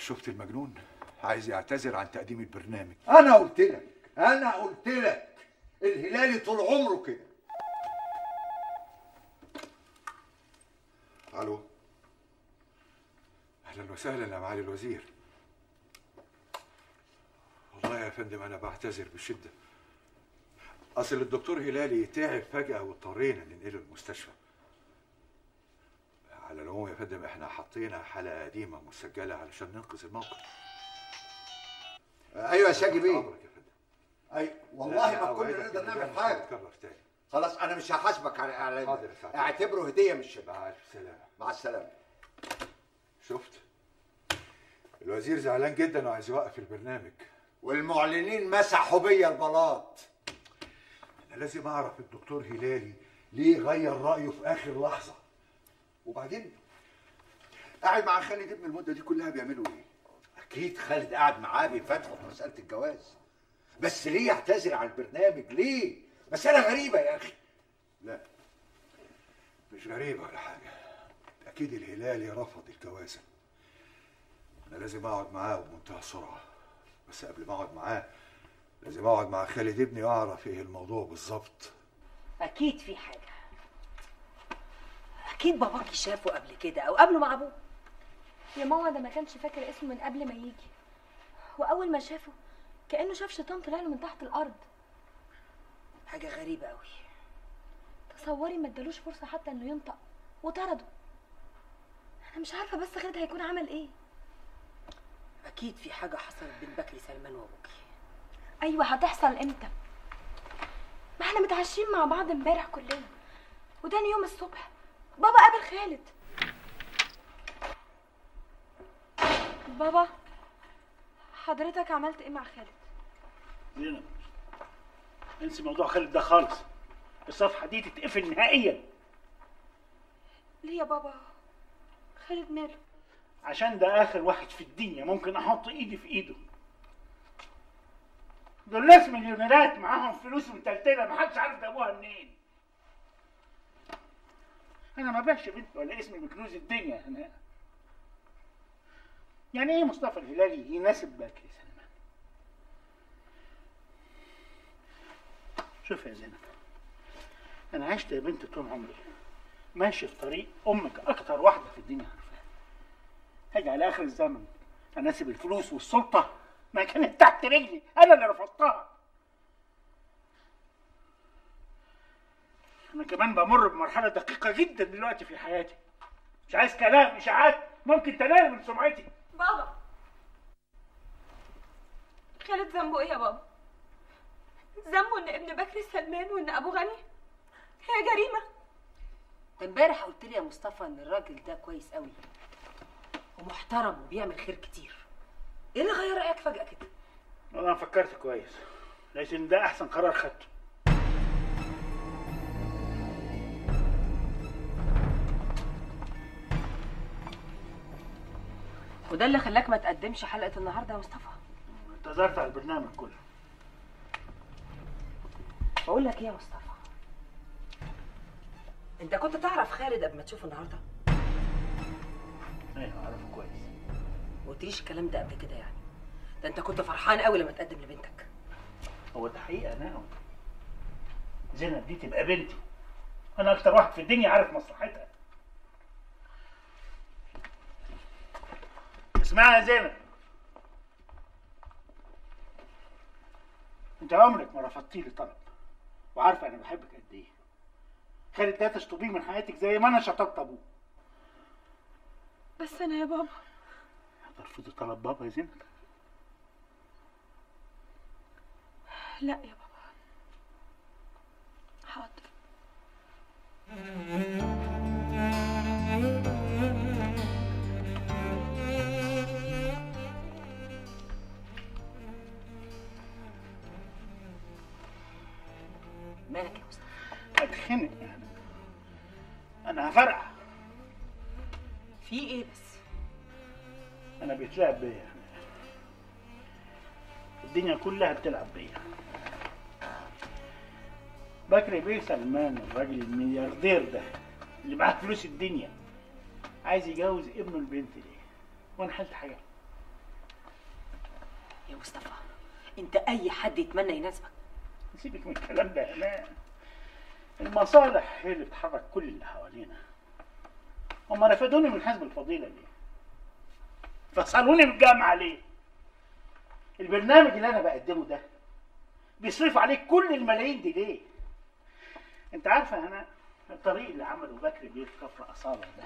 شفت المجنون؟ عايز يعتذر عن تقديم البرنامج. أنا قلت لك أنا قلت لك الهلالي طول عمره كده. ألو؟ أهلا وسهلا يا معالي الوزير. والله يا فندم أنا بعتذر بشدة. أصل الدكتور هلالي تعب فجأة واضطرينا ننقله المستشفى. على العموم يا فندم إحنا حطينا حلقة قديمة مسجلة علشان ننقذ الموقف. أيوه يا شاجي بيه. أمرك يا فندم. أي والله ما كنا نقدر نعمل حاجة. هيتكرر تاني. خلاص أنا مش هحاسبك على سعادة. اعتبره هدية من الشباب. مع الف سلامه مع السلامة. شفت؟ الوزير زعلان جدا وعايز يوقف البرنامج. والمعلنين مسحوا بيا البلاط. أنا لازم أعرف الدكتور هلالي ليه غير رأيه في آخر لحظة. وبعدين قاعد مع خالد ابن المدة دي كلها بيعملوا إيه؟ أكيد خالد قاعد معاه بيفتحوا في مسألة الجواز. بس ليه يعتذر عن البرنامج؟ ليه؟ مسألة غريبة يا أخي. لا مش غريبة ولا حاجة. أكيد الهلالي رفض الجوازه أنا لازم أقعد معاه بمنتهى السرعة. بس قبل ما أقعد معاه لازم أقعد مع خالد ابني وأعرف إيه الموضوع بالظبط. أكيد في حاجة. أكيد باباكي شافه قبل كده أو قابله مع أبوه. يا ماما ده ما كانش فاكر اسمه من قبل ما يجي. واول ما شافه كأنه شاف شيطان طلع له من تحت الأرض. حاجة غريبة قوي تصوري ما ادالوش فرصة حتى إنه ينطق وطرده. أنا مش عارفة بس خالد هيكون عمل إيه. أكيد في حاجة حصلت بين بكري سلمان وأبوكي. أيوه هتحصل إمتى؟ ما إحنا متعشين مع بعض امبارح كلنا وتاني يوم الصبح. بابا قابل خالد. بابا حضرتك عملت إيه مع خالد؟ زينب انسي موضوع خالد ده خالص. الصفحة دي تتقفل نهائيا. ليه يا بابا؟ خالد ماله؟ عشان ده آخر واحد في الدنيا ممكن أحط إيدي في إيده. دول ناس مليونيرات معاهم فلوس متلتله محدش عارف جابوها منين. أنا ما بقاش بنت ولا اسمي بكنوز الدنيا. أنا يعني إيه مصطفى الهلالي يناسب باكر سلمان شوف يا زينب أنا عشت يا بنت طول عمري ماشي في طريق أمك أكتر واحدة في الدنيا عارفاها هاجي على آخر الزمن أناسب الفلوس والسلطة ما كانت تحت رجلي أنا اللي رفضتها. أنا كمان بمر بمرحلة دقيقة جدا دلوقتي في حياتي. مش عايز كلام اشاعات ممكن تنال من سمعتي. بابا. خالد ذنبه إيه يا بابا؟ ذنبه إن ابن بكري سلمان وإن ابوه غني؟ هي جريمة. ده امبارح قلت لي يا مصطفى إن الراجل ده كويس قوي ومحترم وبيعمل خير كتير. إيه اللي غير رأيك فجأة كده؟ أنا فكرت كويس لكن ده أحسن قرار خدته. وده اللي خلاك ما تقدمش حلقة النهارده يا مصطفى. انتظرت على البرنامج كله. بقول لك إيه يا مصطفى؟ أنت كنت تعرف خالد قبل ما تشوفه النهارده؟ أيوه عارفه كويس. ما قلتليش الكلام ده قبل كده يعني. ده أنت كنت فرحان قوي لما تقدم لبنتك. هو ده حقيقة نعم زينب دي تبقى بنتي. أنا أكتر واحد في الدنيا عارف مصلحتها. اسمعي يا زينب. انت عمرك ما رفضتي لي طلب وعارفه أنا بحبك قد إيه. خالد ده تشطبيه من حياتك زي ما أنا شطبت ابوه بس أنا يا بابا. هترفضي طلب بابا يا زينب؟ لا يا بابا. حاضر. هتخنق يعني. أنا هفرقع في إيه بس؟ أنا بيتلعب بيا الدنيا كلها بتلعب بيا. بكري بيه سلمان الراجل الملياردير ده اللي معاه فلوس الدنيا. عايز يجوز ابنه البنت دي. وأنا حلت حاجة. يا مصطفى أنت أي حد يتمنى يناسبك؟ سيبك من الكلام ده يا المصالح هي اللي بتحرك كل اللي حوالينا هم رفضوني من حزب الفضيلة ليه؟ فصلوني من الجامعة ليه؟ البرنامج اللي أنا بقدمه ده بيصرف عليك كل الملايين دي ليه؟ أنت عارفة يا هناء الطريق اللي عمله بكر بيه كفر أصابع ده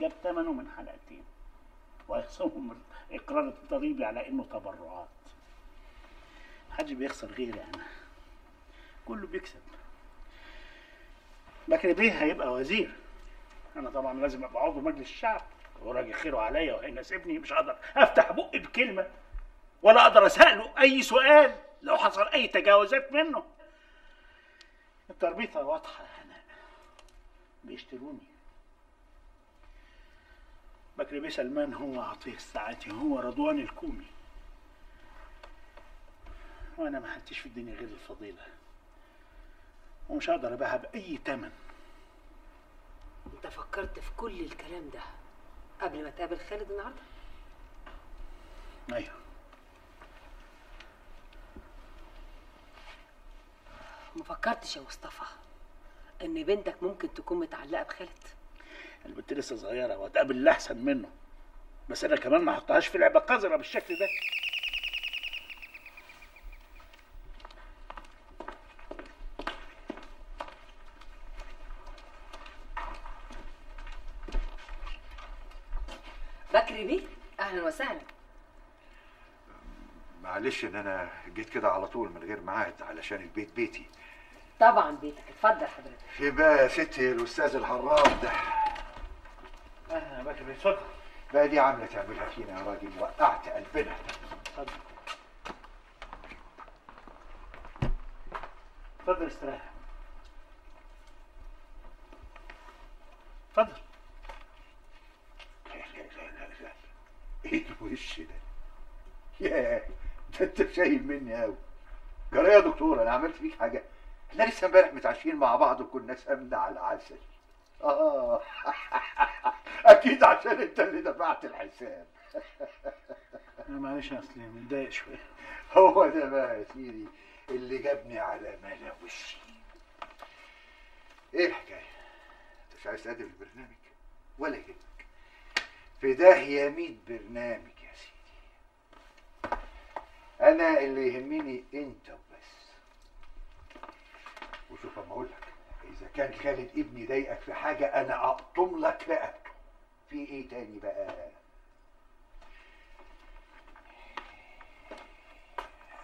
جاب ثمنه من حلقتين وهيخصمهم الإقرار الضريبي على إنه تبرعات محدش بيخسر غيري أنا كله بيكسب بكر بيه هيبقى وزير. أنا طبعا لازم أبقى عضو مجلس الشعب. هو راجل خيره عليا وهيناسبني مش هقدر أفتح بقي بكلمة ولا أقدر أسأله أي سؤال لو حصل أي تجاوزات منه. التربيطة واضحة يا هناء. بيشتروني. بكر بيه سلمان هو عطية الساعاتي هو رضوان الكومي. وأنا ما حدش في الدنيا غير الفضيلة. ومش هقدر أبيعها بأي تمن. أنت فكرت في كل الكلام ده قبل ما تقابل خالد النهارده؟ أيوه. ما فكرتش يا مصطفى إن بنتك ممكن تكون متعلقة بخالد؟ البنت لسه صغيرة وهتقابل اللي احسن منه. بس أنا كمان ما أحطهاش في لعبة قذرة بالشكل ده بكري بيه أهلا وسهلا معلش إن أنا جيت كده على طول من غير ميعاد علشان البيت بيتي. طبعا بيتك. اتفضل حضرتك. في بقى يا ستي الأستاذ الحرام ده. أهلا يا بكر اتفضل بقى دي عاملة تعملها فينا يا راجل وقعت قلبنا. اتفضل. اتفضل استريح اتفضل. لا لا لا لا. إيه الوش ده؟ ياه. انت شايل مني قوي. جرى يا دكتور أنا عملت فيك حاجة. إحنا لسه امبارح متعشين مع بعض وكنا سمنة على العسل. آه. أكيد عشان أنت اللي دفعت الحساب. معلش أصلي متضايق شوية. هو ده بقى يا سيدي اللي جابني على ملا وشي إيه الحكاية؟ انت مش عايز تقدم البرنامج؟ ولا يهمك. في داهية 100 برنامج. يا أنا اللي يهمني أنت وبس. وشوف أما أقول لك إذا كان خالد ابني ضايقك في حاجة أنا أقطم لك رقبته. في إيه تاني بقى؟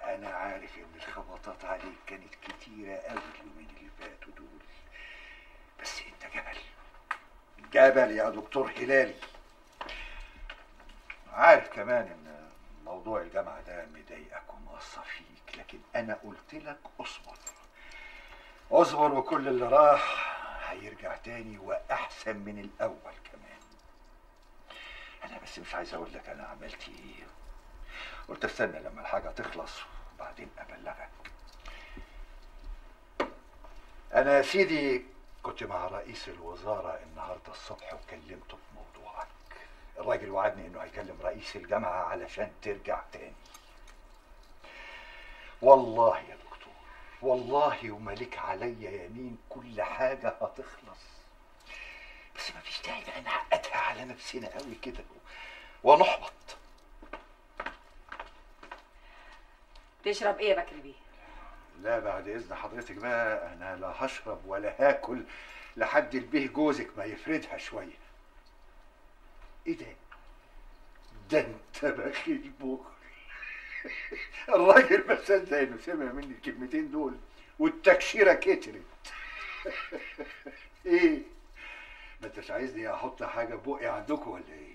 أنا عارف إن الخبطات عليك كانت كتيرة قوي اليومين اللي فاتوا دول. بس أنت جبل. جبل يا دكتور هلالي. عارف كمان إن موضوع الجامعة ده مضايقك ومقصر فيك لكن أنا قلت لك أصبر. أصبر وكل اللي راح هيرجع تاني وأحسن من الأول كمان. أنا بس مش عايز أقول لك أنا عملت إيه. قلت أستنى لما الحاجة تخلص وبعدين أبلغك. أنا يا سيدي كنت مع رئيس الوزارة النهاردة الصبح وكلمته في الراجل وعدني إنه هيكلم رئيس الجامعة علشان ترجع تاني. والله يا دكتور والله ومالك عليا يمين كل حاجة هتخلص. بس ما فيش داعي بقى نعقدها على نفسنا قوي كده ونحبط. تشرب إيه يا بكري بيه؟ لا بعد إذن حضرتك بقى أنا لا هشرب ولا هاكل لحد البيه جوزك ما يفردها شوية. إيه ده ده انت بخيل بخل الراجل ما صدق إنه سمع مني الكلمتين دول والتكشيرة كترت. إيه؟ ما انتش عايزني أحط حاجة بقي عندكم ولا إيه؟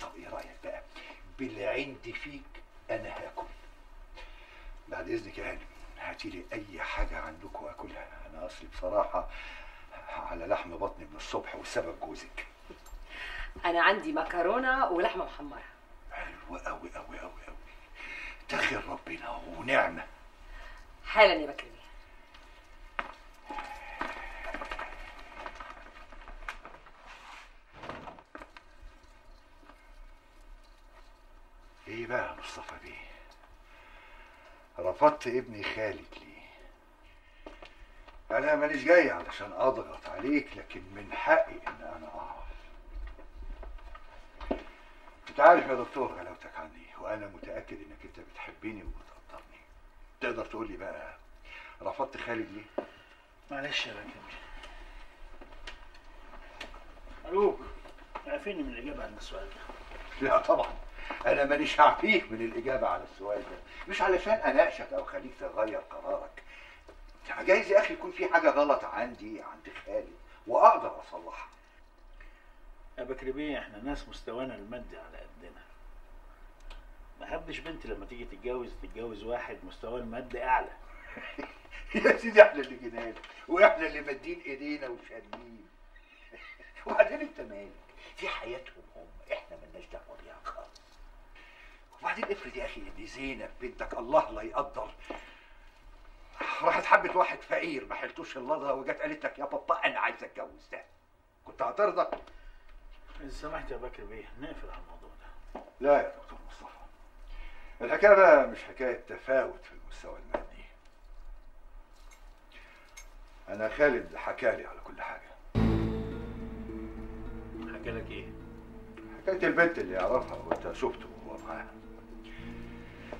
طب إيه رأيك بقى؟ بالعند فيك أنا هاكل. بعد إذنك يا هانم هاتي لي أي حاجة عندكم أكلها. أنا أصلي بصراحة على لحم بطني من الصبح والسبب جوزك. أنا عندي مكرونة ولحمة محمرة. حلو قوي قوي قوي قوي تخير ربنا ونعمة. حالا يا بكري. إيه بقى يا مصطفى بيه؟ رفضت ابني خالد ليه؟ أنا مانيش جاي علشان أضغط عليك لكن من حقي إن أنا اعرف انت عارف يا دكتور غلاوتك عني وأنا متأكد إنك أنت بتحبني وبتقدرني. تقدر تقول لي بقى رفضت خالد ليه؟ معلش يا بكر أرجوك اعفيني من الإجابة عن السؤال ده. لا طبعا أنا مانيش هعفيك من الإجابة على السؤال ده. مش علشان أناقشك أو خليك تغير قرارك. جايز يا أخي يكون في حاجة غلط عندي عند خالد وأقدر أصلحها. يا بكر بيه إحنا ناس مستوانا المادي على قدنا. ما حبش بنتي لما تيجي تتجوز تتجوز واحد مستواه المادي أعلى. يا سيدي إحنا اللي جينا وإحنا اللي مادين إيدينا وشاريين وبعدين أنت مالك؟ دي حياتهم هم. إحنا مالناش دعوة بيها خالص. وبعدين افرض يا أخي إن زينب بنتك الله لا يقدر. راحت حبت واحد فقير ما حلتوش اللضه وجت قالت لك يا بابا أنا عايز اتجوز ده كنت هترضى؟ إذا سمحت يا بكر بيه نقفل على الموضوع ده. لا يا دكتور مصطفى. الحكاية بقى مش حكاية تفاوت في المستوى المادي. أنا خالد حكالي على كل حاجة. حكى لك إيه؟ حكاية البنت اللي يعرفها وأنت شفته وهو معاها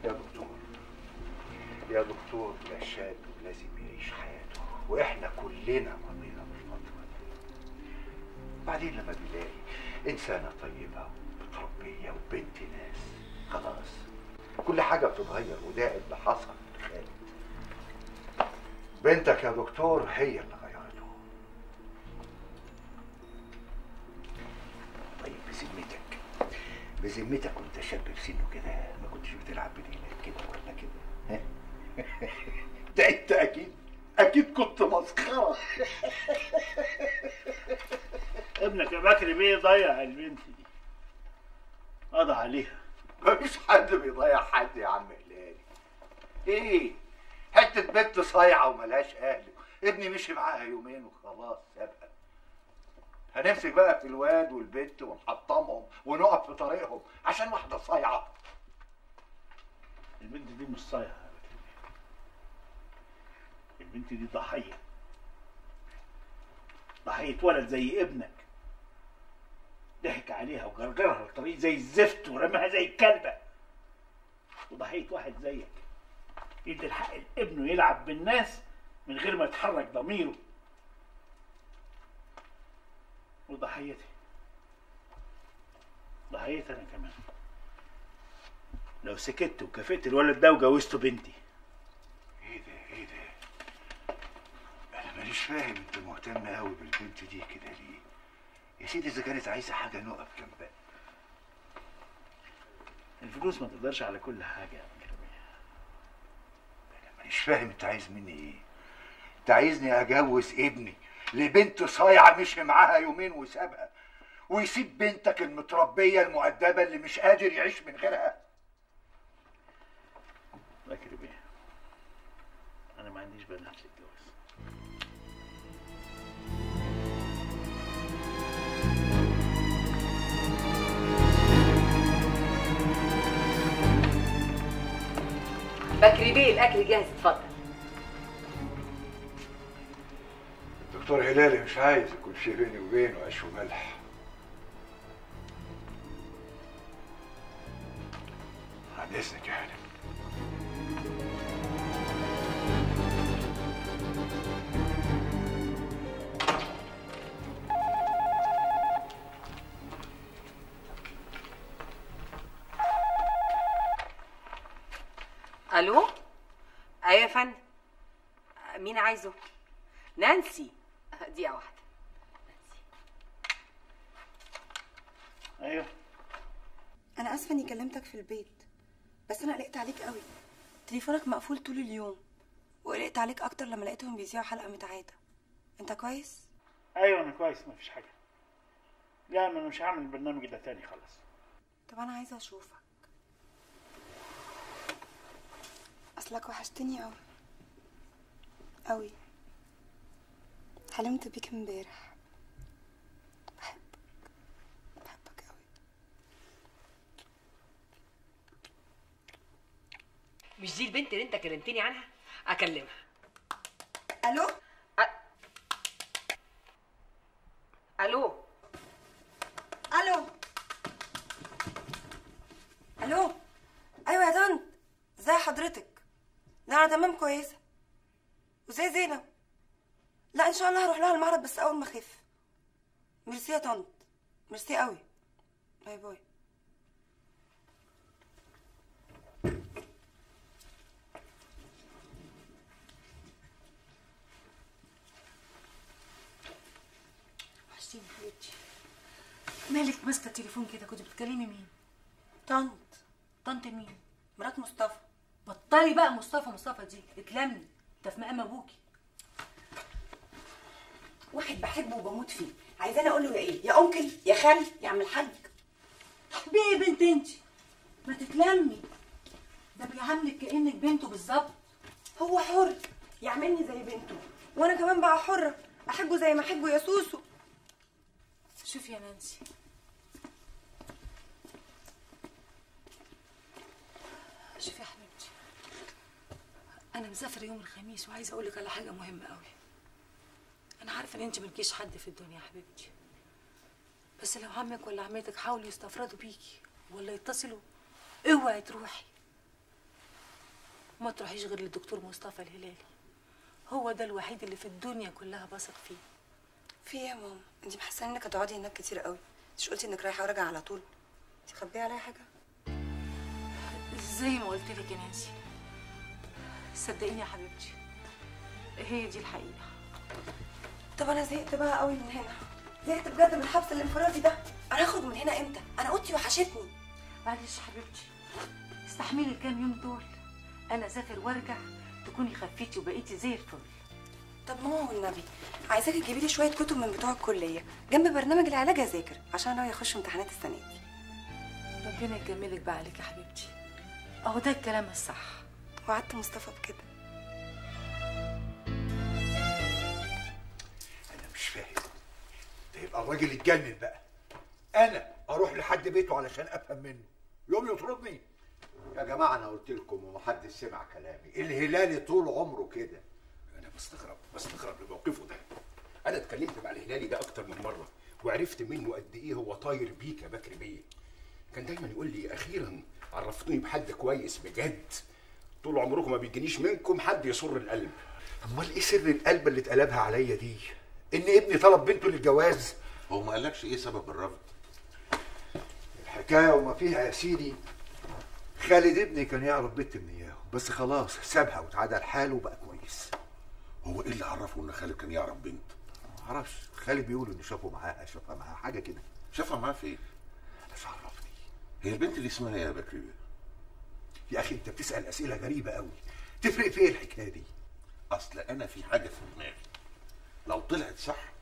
يا دكتور يا دكتور ده شاب ولازم يعيش حياته وإحنا كلنا مرينا بالفترة دي. بعدين لما بيلاقي إنسانة طيبة ومتربيه وبنت ناس. خلاص. كل حاجة بتتغير وده اللي حصل. لخالد بنتك يا دكتور هي اللي غيرته. طيب بذمتك. بذمتك وانت شاب في سنه كده ما كنتش بتلعب بديلك كده ولا كده؟ ده انت أكيد أكيد كنت مسخرة. ابنك يا بكر بيه ضيع البنت دي. قضى عليها. مفيش حد بيضيع حد يا عم هلالي. إيه؟ حتة بنت صايعة وملهاش أهل. ابني مشي معاها يومين وخلاص سابها. هنمسك بقى في الواد والبنت ونحطمهم ونقف في طريقهم عشان واحدة صايعة. البنت دي مش صايعة البنت دي ضحية. ضحية ولد زي ابنك. ضحك عليها وجرجرها للطريق زي الزفت ورماها زي الكلبة. وضحيه واحد زيك. يدي الحق لابنه يلعب بالناس من غير ما يتحرك ضميره. وضحيتي ضحيتي أنا كمان. لو سكت وكافئت الولد ده وجوزته بنتي. إيه ده إيه ده؟ أنا ماليش فاهم أنت مهتم قوي بالبنت دي كده ليه؟ سيدي اذا كانت عايزة حاجة نقف جنبها الفلوس ما تقدرش على كل حاجة يا ماليش فاهم انت عايز مني إيه. انت عايزني اجوز ابني لبنت صايعة مشي معاها يومين وسابها ويسيب بنتك المتربية المؤدبة اللي مش قادر يعيش من غيرها. بكر بيه أنا ما عنديش بنات. للجواز بكري بيه الأكل جاهز اتفضل. الدكتور هلالي مش عايز يكون في بيني وبينه عيش وملح. عن إذنك يا هانم ألو؟ أيوه يا فندم. مين عايزه؟ نانسي. دقيقة واحدة. أيوه. أنا آسفة إني كلمتك في البيت بس أنا قلقت عليك قوي. تليفونك مقفول طول اليوم وقلقت عليك أكتر لما لقيتهم بيذيعوا حلقة متعادة. أنت كويس؟ أيوه أنا كويس ما فيش حاجة. لا أنا مش هعمل البرنامج ده تاني خلاص طب أنا عايزة أشوفك. أصلك وحشتني قوي قوي حلمت بيك امبارح. بحبك. بحبك قوي مش دي البنت اللي انت كلمتني عنها؟ أكلمها. ألو؟ ألو؟ ألو؟ ألو؟ أيوه يا طنط ازي حضرتك؟ لا أنا تمام كويسة. وازي زينب. لا إن شاء الله هروح لها المعرض بس أول ما أخف. ميرسي يا طنط. ميرسي قوي. bye bye. وحشتيني حبيبتي. مالك ماسكة التليفون كده؟ كنت بتكلمي مين؟ طنط. طنط مين؟ مرات مصطفى. بطلي بقى مصطفى مصطفى دي اتلمي انت في مقام أبوكي. واحد بحبه وبموت فيه. عايزاني أقول له يا إيه؟ يا أنكل يا خال يا عم الحاج. بيه يا بنت أنت. ما تتلمي. ده بيعاملك كأنك بنته بالظبط. هو حر. يعملني زي بنته. وأنا كمان بقى حرة. أحبه زي ما أحبه يا سوسو. شوفي يا نانسي شوفي يا حبيبتي أنا مسافره يوم الخميس وعايزة أقول لك على حاجة مهمة قوي أنا عارفة إن أنت ملكيش حد في الدنيا يا حبيبتي. بس لو عمك ولا عمتك حاولوا يستفردوا بيكي ولا يتصلوا اوعي تروحي. ما تروحيش غير للدكتور مصطفى الهلالي هو ده الوحيد اللي في الدنيا كلها بثق فيه. في إيه يا ماما؟ أنت محسنة إنك هتقعدي هناك كتير قوي مش قلتي إنك رايحة وراجعة على طول. أنت خبية عليا حاجة؟ زي ما قلت لك يا نانسي صدقيني يا حبيبتي هي دي الحقيقة. طب أنا زهقت بقى قوي من هنا. زهقت بجد من الحبس الانفرادي ده. أنا هخرج من هنا إمتى؟ أنا اوضتي وحشتني معلش حبيبتي استحملي الكام يوم دول. أنا أسافر وأرجع تكوني خفيتي وبقيتي زي الفل. طب ماما والنبي عايزاكي تجيبي لي شوية كتب من بتوع الكلية جنب برنامج العلاج أذاكر عشان أنا ناوية أخش امتحانات السنة دي. ربنا يكملك بقى عليك يا حبيبتي. أهو ده الكلام الصح. وعدت مصطفى بكده. أنا مش فاهم. ده يبقى الراجل اتجنن بقى. أنا أروح لحد بيته علشان أفهم منه. يوم يطردني. يا جماعة أنا قلت لكم ومحدش سمع كلامي. الهلالي طول عمره كده. أنا بستغرب بستغرب لموقفه ده. أنا اتكلمت مع الهلالي ده أكتر من مرة وعرفت منه قد إيه هو طاير بيك يا بكر بيه. كان دايما يقول لي أخيرا عرفتوني بحد كويس بجد. طول عمركم ما بيجينيش منكم حد يسر القلب. أمال إيه سر القلب اللي اتقلبها عليا دي؟ إن ابني طلب بنته للجواز. هو ما قالكش إيه سبب الرفض؟ الحكاية وما فيها يا سيدي. خالد ابني كان يعرف بنت من اياهم بس خلاص سابها واتعدى لحاله وبقى كويس. هو إيه اللي عرفه إن خالد كان يعرف بنت؟ معرفش خالد بيقول إنه شافه معاها شافها معاها حاجة كده. شافها معاه فين مش عرفني. هي البنت اللي اسمها إيه يا بكري؟ يا أخي أنت بتسأل أسئلة غريبة قوي تفرق في إيه الحكاية دي؟ أصل أنا في حاجة في دماغي. لو طلعت صح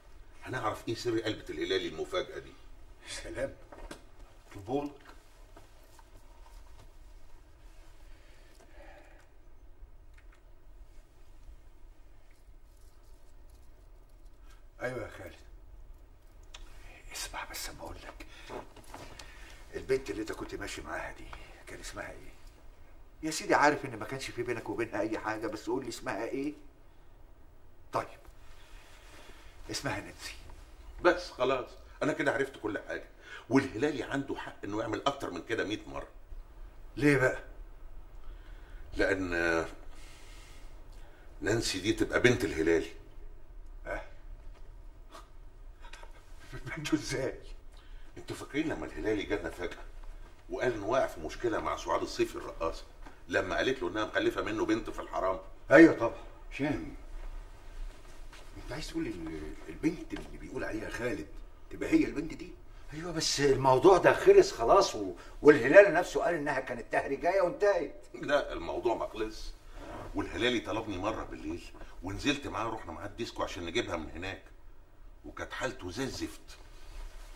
هنعرف إيه سر قلبة الهلالي المفاجأة دي. سلام. طلبولك أيوه يا خالد. اسمع بس أما أقول لك. البنت اللي أنت كنت ماشي معاها دي كان اسمها إيه؟ يا سيدي عارف إن ما كانش في بينك وبينها أي حاجة بس قول لي اسمها إيه؟ طيب. اسمها نانسي بس خلاص. أنا كده عرفت كل حاجة. والهلالي عنده حق إنه يعمل أكتر من كده 100 مرة. ليه بقى؟ لأن نانسي دي تبقى بنت الهلالي. بنته إزاي؟ أنتوا فاكرين لما الهلالي جالنا فجأة وقال إنه واقع في مشكلة مع سعاد الصيفي الرقاصة؟ لما قالت له إنها مخلفة منه بنت في الحرام. أيوه طبعا. هشام أنت عايز تقول إن البنت اللي بيقول عليها خالد تبقى هي البنت دي؟ أيوه بس الموضوع ده خلص خلاص و... والهلال نفسه قال إنها كانت تهريجايه وانتهت. لا الموضوع ما خلص. والهلالي طلبني مرة بالليل ونزلت معاه رحنا معاه الديسكو عشان نجيبها من هناك. وكانت حالته زي الزفت.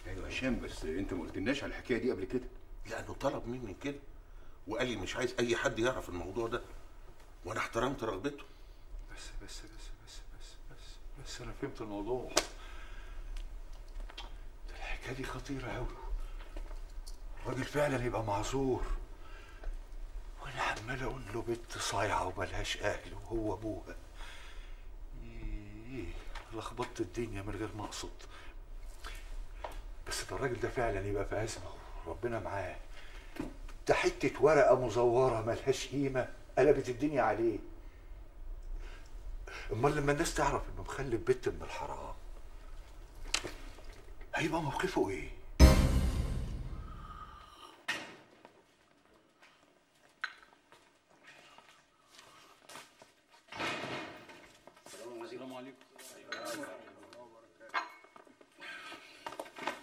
أيوه هشام بس أنت ما قلتلناش على الحكاية دي قبل كده. لأنه طلب مني كده. وقال لي مش عايز أي حد يعرف الموضوع ده. وأنا احترمت رغبته. بس بس بس بس بس بس بس أنا فهمت الموضوع. ده الحكاية دي خطيرة قوي الراجل فعلا يبقى معذور. وأنا عمال أقول له بنت صايعة وملهاش أهل وهو أبوها. إيه لخبطت الدنيا من غير ما أقصد. بس ده الراجل ده فعلا يبقى في ازمه ربنا معاه. ده حتة ورقة مزورة ملهاش قيمة قلبت الدنيا عليه. أمال لما الناس تعرف إنه مخلف بنت من الحرام هيبقى موقفه إيه؟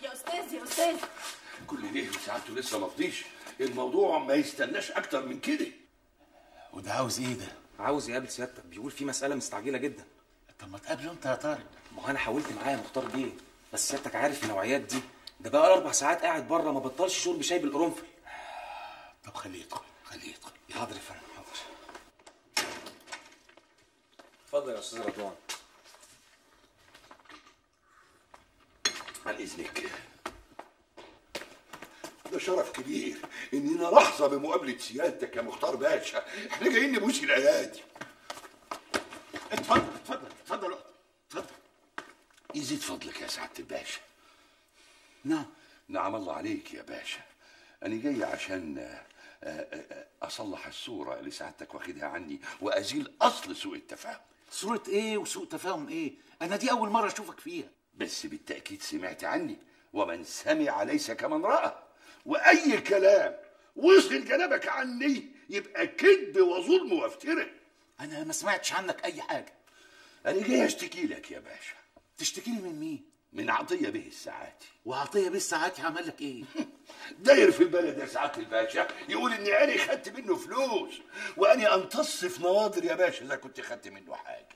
يا أستاذ يا أستاذ. كل ليه وسعادته لسه ما فضيش الموضوع ما يستناش أكتر من كده. وده عاوز إيه ده؟ عاوز يقابل سيادتك. بيقول في مسألة مستعجلة جدا. طب ما تقابله انت يا طارق ما هو أنا حاولت معاه يا مختار بيه. بس سيادتك عارف النوعيات دي. ده بقى أربع ساعات قاعد بره ما بطلش شرب شاي بالقرنفل. طب خليه يدخل خليه يدخل. حاضر يا فندم حاضر. اتفضل يا أستاذ رضوان. عن إذنك. ده شرف كبير. اننا لحظة بمقابلة سيادتك يا مختار باشا. إحنا جايين نبوس الأيادي. اتفضل اتفضل اتفضل اتفضل. يزيد فضلك يا سعادة الباشا. نعم. نعم الله عليك يا باشا. أنا جاي عشان آه، آه، آه، أصلح الصورة اللي سعادتك واخدها عني وأزيل أصل سوء التفاهم. صورة إيه وسوء تفاهم إيه؟ أنا دي أول مرة أشوفك فيها. بس بالتأكيد سمعت عني. ومن سمع ليس كمن رأى. وأي كلام وصل جنبك عني يبقى كذب وظلم وافتراء أنا ما سمعتش عنك أي حاجة. أنا جاي أشتكي لك يا باشا. تشتكي لي من مين؟ من عطية به الساعاتي وعطية بيه ساعاتي عمل لك إيه؟ داير في البلد يا سعادة الباشا يقول إني أنا خدت منه فلوس وأنا أمتص في نواظر يا باشا إذا كنت خدت منه حاجة.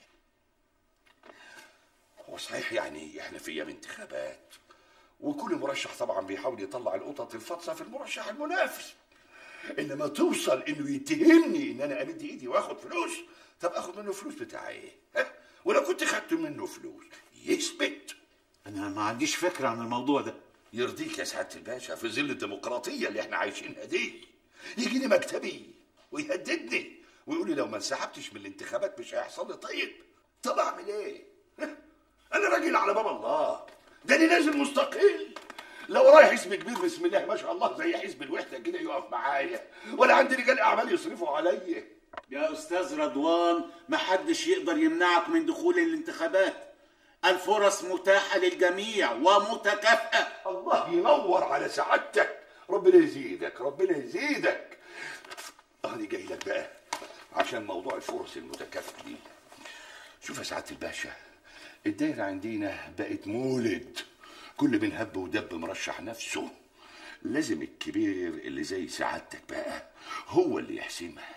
هو صحيح يعني إحنا في أيام انتخابات؟ وكل مرشح طبعا بيحاول يطلع القطط الفاطسه في المرشح المنافس. إنما توصل إنه يتهمني إن أنا أمد إيدي وآخد فلوس طب آخد منه فلوس بتاع إيه؟ ولو كنت خدت منه فلوس يثبت. أنا ما عنديش فكرة عن الموضوع ده. يرضيك يا سعادة الباشا في ظل الديمقراطية اللي إحنا عايشينها دي. يجي لي مكتبي ويهددني ويقول لي لو ما انسحبتش من الانتخابات مش هيحصل لي طيب. طب اعمل إيه؟ أنا راجل على باب الله. ده أنا نازل مستقل لو رايح حزب كبير بسم الله ما شاء الله زي حزب الوحدة كده يقف معايا. ولا عندي رجال أعمال يصرفوا عليا يا أستاذ رضوان ما حدش يقدر يمنعك من دخول الانتخابات. الفرص متاحة للجميع ومتكافئة الله ينور على سعادتك. ربنا يزيدك ربنا يزيدك. أنا جاي لك بقى عشان موضوع الفرص المتكافئة دي. شوف يا سعادة الباشا الدايرة عندنا بقت مولد. كل من هب ودب مرشح نفسه. لازم الكبير اللي زي سعادتك بقى هو اللي يحسمها.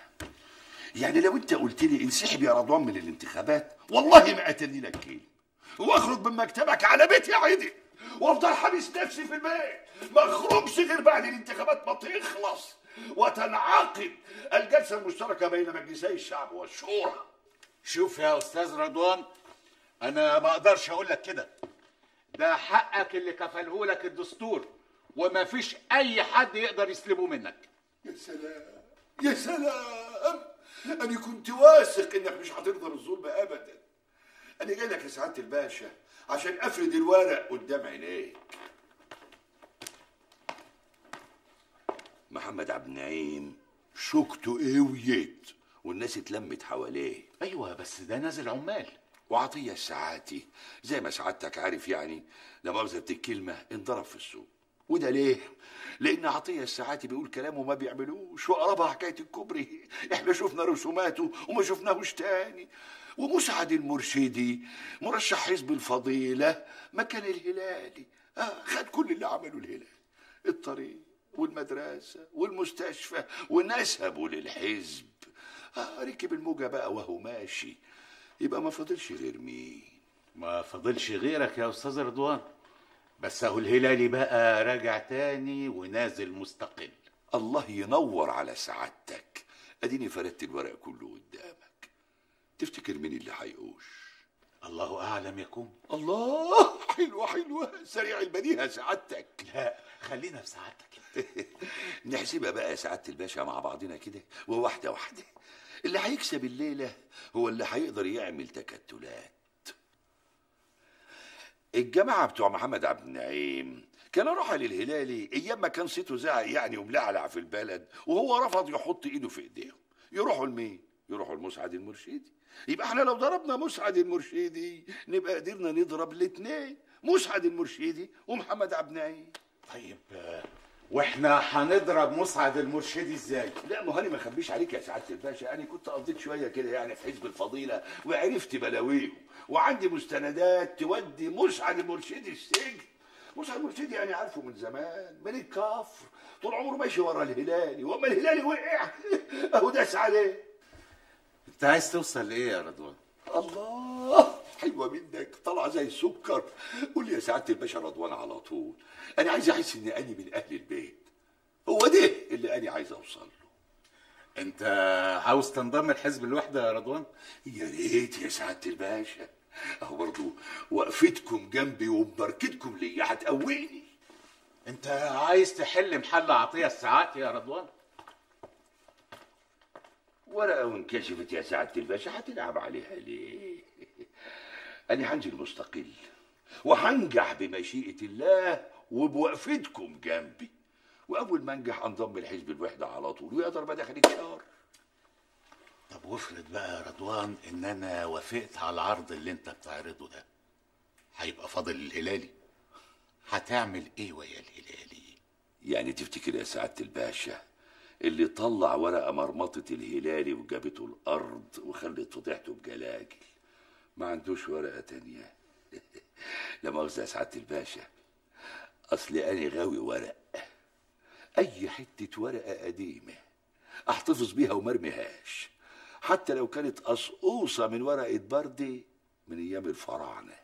يعني لو انت قلت لي انسحب يا رضوان من الانتخابات والله ما اتني لك كلمه واخرج من مكتبك على بيتي عيدي وافضل حابس نفسي في البيت ما اخرجش غير بعد الانتخابات ما تخلص. وتنعقد الجلسة المشتركة بين مجلسي الشعب والشورى. شوف يا أستاذ رضوان أنا ما أقدرش أقول لك كده. ده حقك اللي كفله لك الدستور وما فيش أي حد يقدر يسلبه منك. يا سلام يا سلام. أنا كنت واثق إنك مش هترضى بالظلم ابدا. أنا جاي لك يا سعاده الباشا عشان أفرد الورق قدام عينيك. محمد عبد النعيم شوكته قويت والناس اتلمت حواليه. أيوه بس ده نازل عمال. وعطية الساعاتي زي ما سعادتك عارف يعني لا مؤاخذة الكلمة انضرب في السوق. وده ليه؟ لأن عطية الساعاتي بيقول كلام وما بيعملوش. وقربها حكاية الكوبري. إحنا شفنا رسوماته وما شفناهوش تاني. ومسعد المرشدي مرشح حزب الفضيلة مكان الهلالي. آه خد كل اللي عمله الهلال. الطريق والمدرسة والمستشفى ونسبه للحزب. آه ركب الموجة بقى وهو ماشي. يبقى ما فاضلش غير مين؟ ما فاضلش غيرك يا أستاذ رضوان. بس أهو الهلالي بقى راجع تاني ونازل مستقل. الله ينور على سعادتك. أديني فردت الورق كله قدامك. تفتكر مين اللي هيقوش؟ الله أعلم يكون الله! حلوة حلوة. سريع البديهة سعادتك. لا خلينا في سعادتك. نحسبها بقى يا سعادة الباشا مع بعضنا كده وواحدة واحدة. اللي هيكسب الليلة هو اللي هيقدر يعمل تكتلات. الجماعة بتوع محمد عبد النعيم كانوا راحوا للهلالي أيام ما كان صيته زعق يعني وملعلع في البلد وهو رفض يحط إيده في إيديهم. يروحوا لمين؟ يروحوا لمسعد المرشدي يبقى إحنا لو ضربنا مسعد المرشدي نبقى قدرنا نضرب الاثنين مسعد المرشدي ومحمد عبد النعيم. طيب وإحنا هنضرب مسعد المرشدي إزاي؟ لا ما هو أنا ما أخبيش عليك يا سعادة الباشا. أنا كنت قضيت شوية كده يعني في حزب الفضيلة وعرفت بلاويهم. وعندي مستندات تودي مسعد المرشدي السجن. مسعد المرشدي يعني عارفه من زمان من الكفر طول عمره ماشي ورا الهلالي وأما الهلالي وقع. أهو داس عليه أنت عايز توصل لإيه يا رضوان؟ الله! حلوة منك طالعه زي السكر. قول لي يا سعادة الباشا رضوان على طول. أنا عايز أحس ان أني من أهل البيت. هو ده اللي أنا عايز أوصل له. أنت عاوز تنضم لحزب الوحدة يا رضوان؟ يا ريت يا سعادة الباشا. أهو برضو وقفتكم جنبي ومباركتكم ليا هتقويني. أنت عايز تحل محل عطية الساعات يا رضوان؟ ورقة وانكشفت يا سعادة الباشا هتلعب عليها ليه؟ أنا هنزل مستقل وهنجح بمشيئة الله وبوقفتكم جنبي. وأول ما أنجح أنضم لحزب الوحدة على طول ويا ضربه دخلت شهر طب وافرض بقى يا رضوان إن أنا وافقت على العرض اللي أنت بتعرضه ده هيبقى فاضل الهلالي؟ هتعمل إيه ويا الهلالي؟ يعني تفتكر يا سعادة الباشا اللي طلع ورقة مرمطة الهلالي وجابته الأرض وخلت فضيحته بجلاجل؟ ما عندوش ورقة تانية. لا مؤاخذه يا سعاده الباشا أصل أنا غاوي ورق. أي حتة ورقة قديمة أحتفظ بيها ومرميهاش حتى لو كانت قصقوصه من ورقة بردي من أيام الفراعنة.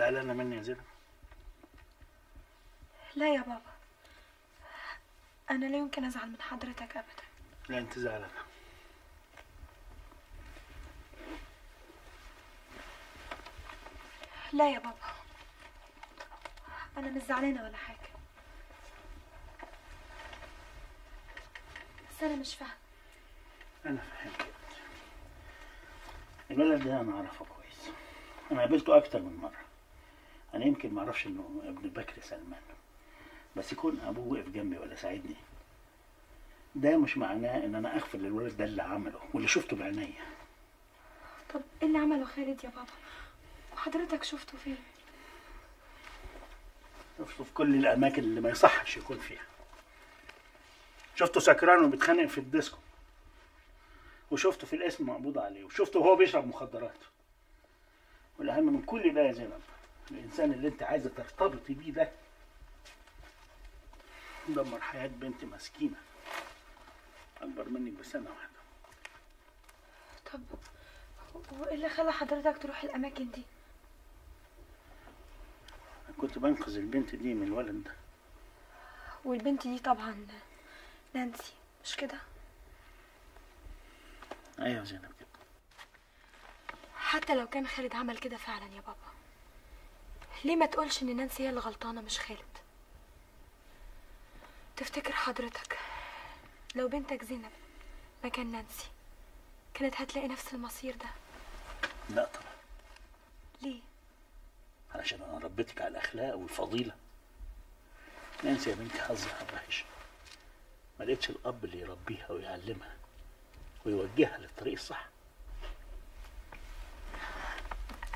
زعلانة مني يا زينب. لا يا بابا. أنا لا يمكن أزعل من حضرتك أبدا. لا أنت زعلانة. لا يا بابا. أنا مش زعلانة ولا حاجة. بس أنا مش فاهمة. أنا فهمت. الولد ده أنا أعرفه كويس. أنا قابلته أكتر من مرة. أنا يمكن ما أعرفش إنه ابن بكر سلمان بس يكون أبوه وقف جنبي ولا ساعدني. ده مش معناه إن أنا اغفر للولد ده اللي عمله واللي شفته بعينيا. طب إيه اللي عمله خالد يا بابا؟ وحضرتك شفته فين؟ شفته في كل الأماكن اللي ما يصحش يكون فيها. شفته سكران وبيتخانق في الديسكو. وشفته في القسم مقبوض عليه. وشفته وهو بيشرب مخدرات. والأهم من كل ده يا زينب الإنسان اللي أنت عايزة ترتبطي بيه ده دمر حياة بنت مسكينة. أكبر منك بسنة واحدة. طب وإيه اللي خلى حضرتك تروح الأماكن دي؟ أنا كنت بنقذ البنت دي من الولد ده. والبنت دي طبعا نانسي مش كده؟ أيوه زينب كده. حتى لو كان خالد عمل كده فعلا يا بابا. ليه ما تقولش إن نانسي هي اللي غلطانة مش خالد؟ تفتكر حضرتك لو بنتك زينب مكان نانسي كانت هتلاقي نفس المصير ده؟ لا طبعا. ليه؟ علشان أنا ربيتك على الأخلاق والفضيلة. نانسي يا بنتي حظها وحش ما لقيتش الأب اللي يربيها ويعلمها ويوجهها للطريق الصح.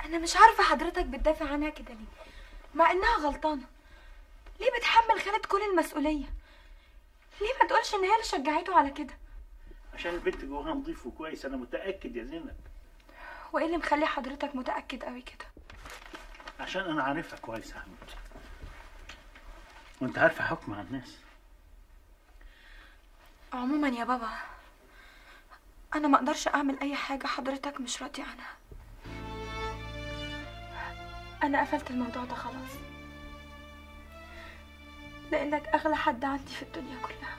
أنا مش عارفة حضرتك بتدافع عنها كده ليه؟ مع إنها غلطانة. ليه بتحمل خالد كل المسؤولية؟ ليه ما تقولش إن هي اللي شجعته على كده؟ عشان البنت جواها نظيف وكويس أنا متأكد يا زينب. وإيه اللي مخلي حضرتك متأكد قوي كده؟ عشان أنا عارفها كويس يا حبيبتي وأنت عارفة حكم على الناس. عموما يا بابا أنا ما أقدرش أعمل أي حاجة حضرتك مش راضي عنها. أنا قفلت الموضوع ده خلاص. لأنك أغلى حد عندي في الدنيا كلها.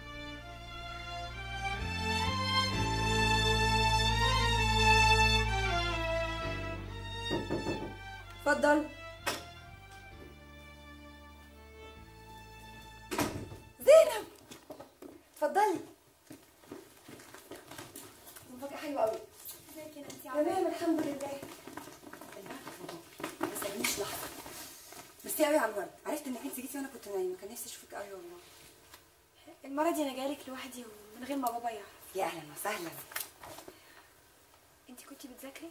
اتفضل. المرة دي أنا جايلك لوحدي ومن غير ما بابا يعرف. يا أهلا وسهلا. انت كنتي بتذاكري؟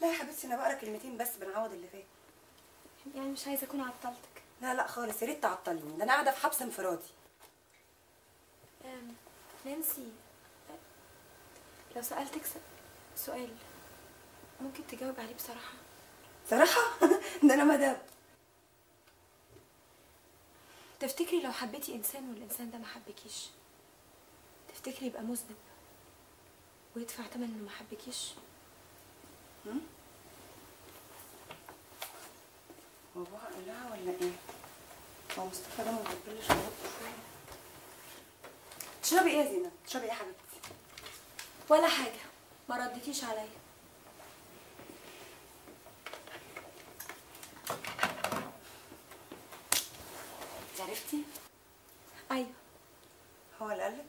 لا يا حبيبتي أنا بقرأ كلمتين بس بنعوض اللي فات. يعني مش عايزة أكون عطلتك. لا لا خالص يا ريت تعطلني. ده أنا قاعدة في حبس انفرادي. أم، نانسي لو سألتك س- سؤال ممكن تجاوب عليه بصراحة؟ صراحة؟ ده أنا مدام. تفتكري لو حبيتي إنسان والإنسان ده ما حبكيش؟ تفتكري يبقى مذنب ويدفع تمن إنه ما حبكيش؟ باباها قال لها ولا إيه؟ هو مصطفى ده ما بيقبلش شوية. تشربي إيه يا زينب؟ تشربي إيه يا حبيبتي؟ ولا حاجة ما ردتيش عليا. عرفتي؟ أيوه. هو اللي قالك؟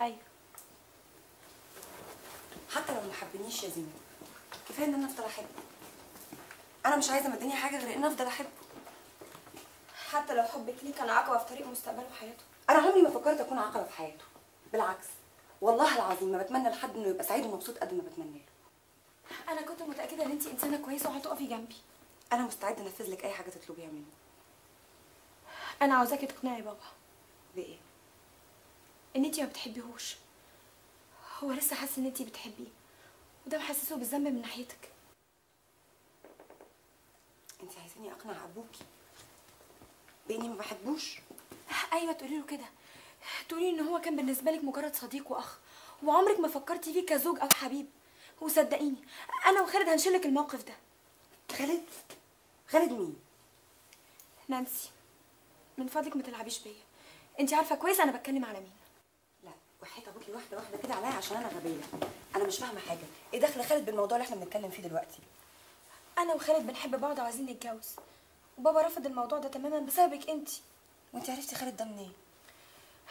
أيوه. حتى لو ما حبنيش يا زينب كفاية إن أنا أفضل أحبه. أنا مش عايزة من الدنيا حاجة غير إن أفضل أحبه. حتى لو حبك ليه كان عقبة في طريق مستقبله وحياته. أنا عمري ما فكرت أكون عقبه في حياته. بالعكس والله العظيم ما بتمنى لحد إنه يبقى سعيد ومبسوط قد ما بتمنى له. أنا كنت متأكدة إن أنتي إنسانة كويسة وهتقفي جنبي. أنا مستعدة أنفذ لك أي حاجة تطلبيها مني. أنا عاوزاكي تقنعي بابا. بإيه؟ إن أنتي ما بتحبيهوش. هو لسه حاسس إن أنتي بتحبيه وده محسسه بالذنب من ناحيتك. انت عايزاني أقنع أبوكي بإني ما بحبوش؟ أيوه تقولي له كده. تقولي إن هو كان بالنسبة لك مجرد صديق وأخ وعمرك ما فكرتي فيه كزوج أو حبيب. وصدقيني أنا وخالد هنشيلك الموقف ده. خالد؟ خالد مين؟ نانسي. من فضلك ما تلعبيش بيا. انت عارفة كويس أنا بتكلم على مين؟ لا وحياة أبوكي واحدة واحدة كده عليا عشان أنا غبية. أنا مش فاهمة حاجة. إيه دخل خالد بالموضوع اللي إحنا بنتكلم فيه دلوقتي؟ أنا وخالد بنحب بعض وعايزين نتجوز. وبابا رفض الموضوع ده تماما بسببك انت وانت عرفتي خالد ده منين؟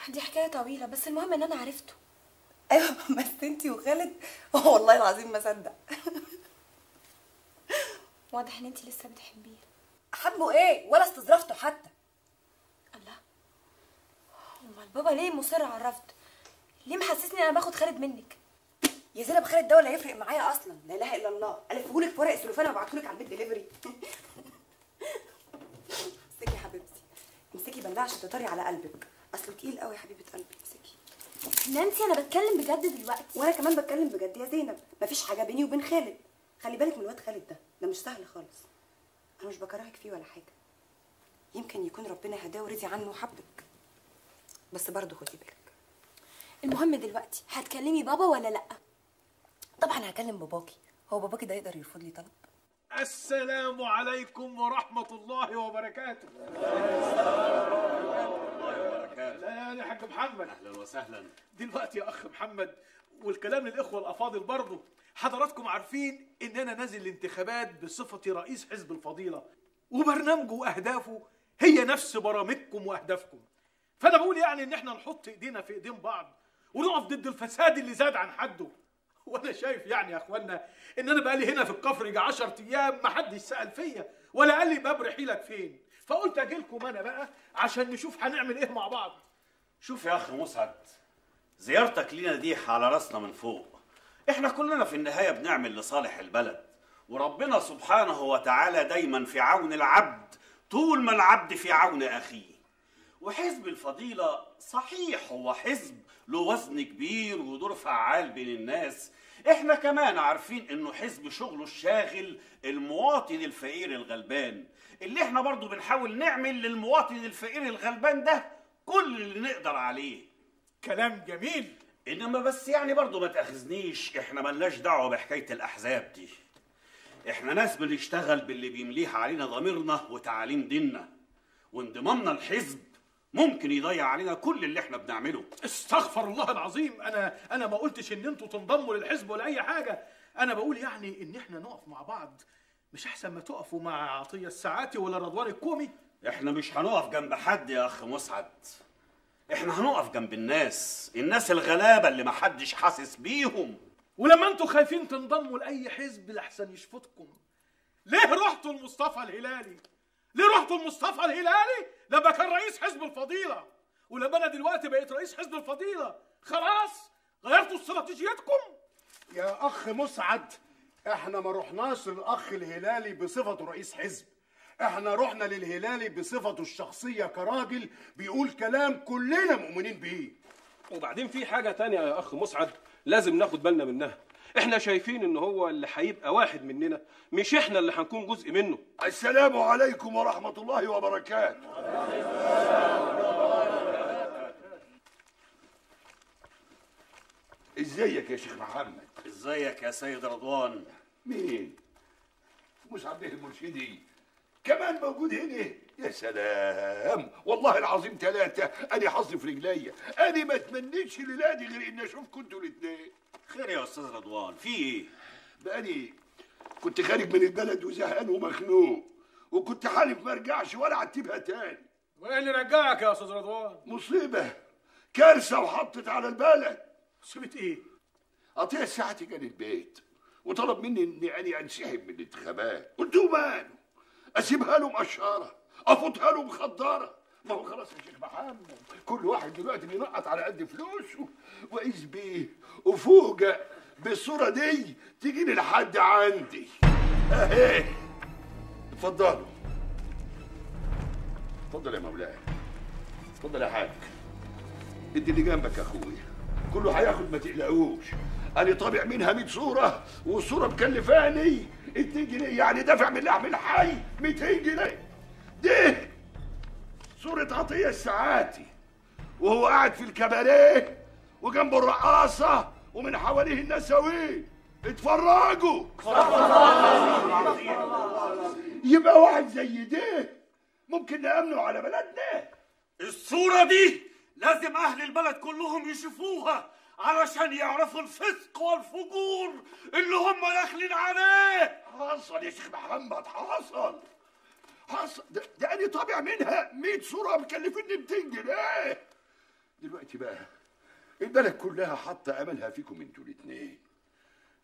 دي حكاية طويلة بس المهم إن أنا عرفته. أيوه بس انت وخالد؟ والله العظيم ما صدق. واضح إن انت لسه بتحبيه. حبه إيه؟ ولا استظرفته حتى. بابا ليه مصر على الرفض ليه محسسني أنا باخد خالد منك؟ يا زينب خالد ده ولا هيفرق معايا أصلا؟ لا إله إلا الله. الفهولك في ورق السلوفان وأبعتهولك على البيت دليفري امسكي يا حبيبتي. امسكي بلاعه عشان تطري على قلبك. أصله تقيل قوي يا حبيبة قلبي. امسكي. نانسي أنا بتكلم بجد دلوقتي. وأنا كمان بتكلم بجد يا زينب. مفيش حاجة بيني وبين خالد. خلي بالك من الواد خالد ده. ده مش سهل خالص. أنا مش بكرهك فيه ولا حاجة. يمكن يكون ربنا هداه ورضي عنه وحبك. بس برضه خدي بالك. المهم دلوقتي هتكلمي بابا ولا لأ؟ طبعا هكلم باباكي. هو باباكي ده يقدر يرفض لي طلب؟ السلام عليكم ورحمة الله وبركاته. لا يا حاج محمد. أهلا وسهلا. دلوقتي يا أخ محمد والكلام للإخوة الأفاضل برضه. حضراتكم عارفين ان أنا نازل الانتخابات بصفتي رئيس حزب الفضيلة. وبرنامجه وأهدافه هي نفس برامجكم وأهدافكم. فانا بقول يعني ان إحنا نحط ايدينا في ايدين بعض ونقف ضد الفساد اللي زاد عن حده. وأنا شايف يعني يا اخوانا ان أنا بقالي هنا في الكفر يجي 10 أيام ما حدش سأل فيا ولا قال لي باب رحيلك فين. فقلت أجي لكم أنا بقى عشان نشوف هنعمل إيه مع بعض. شوف يا أخ مسعد زيارتك لينا دي على راسنا من فوق. إحنا كلنا في النهاية بنعمل لصالح البلد. وربنا سبحانه وتعالى دايما في عون العبد طول ما العبد في عون أخيه. وحزب الفضيلة صحيح هو حزب له وزن كبير ودور فعال بين الناس. إحنا كمان عارفين إنه حزب شغله الشاغل المواطن الفقير الغلبان. اللي إحنا برضو بنحاول نعمل للمواطن الفقير الغلبان ده كل اللي نقدر عليه. كلام جميل. إنما بس يعني برضو ما تأخذنيش إحنا ملناش دعوة بحكاية الأحزاب دي. إحنا ناس بنشتغل باللي بيمليه علينا ضميرنا وتعاليم ديننا. وانضمامنا الحزب ممكن يضيع علينا كل اللي إحنا بنعمله. استغفر الله العظيم. أنا أنا ما قلتش إن أنتوا تنضموا للحزب ولا أي حاجة. أنا بقول يعني إن إحنا نقف مع بعض مش أحسن ما تقفوا مع عطية الساعاتي ولا رضوان الكومي؟ إحنا مش هنقف جنب حد يا أخ مسعد. إحنا هنقف جنب الناس الناس الغلابة اللي محدش حاسس بيهم. ولما أنتوا خايفين تنضموا لأي حزب لحسن يشفطكم. ليه رحتوا لمصطفى الهلالي؟ ليه رحتوا لمصطفى الهلالي لما كان رئيس حزب الفضيلة. ولما أنا دلوقتي بقيت رئيس حزب الفضيلة. خلاص غيرتوا استراتيجيتكم؟ يا أخ مسعد إحنا ما رحناش للأخ الهلالي بصفته رئيس حزب. إحنا رحنا للهلالي بصفته الشخصية كراجل بيقول كلام كلنا مؤمنين بيه. وبعدين في حاجة تانية يا أخ مسعد لازم ناخد بالنا منها. إحنا شايفين ان هو اللي هيبقى واحد مننا مش إحنا اللي هنكون جزء منه. السلام عليكم ورحمة الله وبركاته. ازيك يا شيخ محمد؟ ازيك يا سيد رضوان؟ مين؟ مسعد بيه المرشدي. كمان موجود هنا. يا سلام. والله العظيم ثلاثة. أنا حظي في رجليا أنا ما أتمنيتش الليلة دي غير إني أشوفكم أنتوا الاتنين خير يا أستاذ رضوان. في إيه؟ بقالي كنت خارج من البلد وزهقان ومخنوق. وكنت حالف ما ارجعش ولا اعتبها تاني. وإيه اللي رجعك يا أستاذ رضوان؟ مصيبة. كارثة وحطت على البلد. مصيبة إيه؟ قطيع ساعتي كان البيت. وطلب مني إني اني أنسحب من الانتخابات. قلت له ماله؟ أسيبها له مقشره أفوتها له مخدره ما هو خلاص يا شيخ محمد كل واحد دلوقتي بينقط على قد فلوسه. واذ بيه وفوجئ بالصورة دي تيجي لحد عندي. أهي. اتفضلوا. اتفضل يا مولاي. اتفضل يا حاج. ادي اللي جنبك يا اخويا كله هياخد ما تقلقوش. أنا طابع منها 100 صورة والصورة مكلفاني. 2 جنيه يعني دافع من لحم الحي 200 جنيه. دي صورة عطية الساعاتي وهو قاعد في الكباريه وجنبه الرقاصة ومن حواليه النساوين اتفرجوا! يبقى واحد زي ده ممكن نأمنه على بلدنا. الصورة دي لازم أهل البلد كلهم يشوفوها علشان يعرفوا الفسق والفجور اللي هم داخلين عليه. حصل يا شيخ محمد حصل. حصل ده, ده أنا طابع منها 100 صورة مكلفيني 200 جنيه. دلوقتي بقى البلد كلها حاطة أملها فيكم أنتوا الاثنين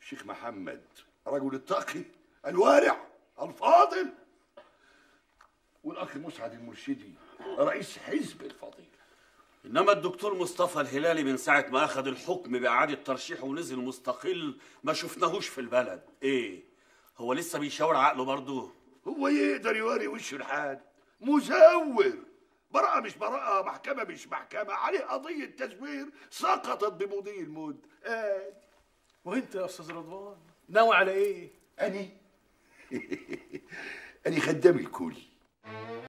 الشيخ محمد رجل التقي الوارع الفاضل. والأخ مسعد المرشدي رئيس حزب الفضيل إنما الدكتور مصطفى الهلالي من ساعة ما أخذ الحكم بإعادة ترشيحه ونزل مستقل ما شفناهوش في البلد. إيه؟ هو لسه بيشاور عقله برضه؟ هو يقدر يوري وشه لحد مزور. براءة مش براءة محكمة مش محكمة. عليه قضية تزوير سقطت بمضي المد. آه. وانت يا أستاذ رضوان ناوي على إيه؟ أني؟ أني خدام الكل.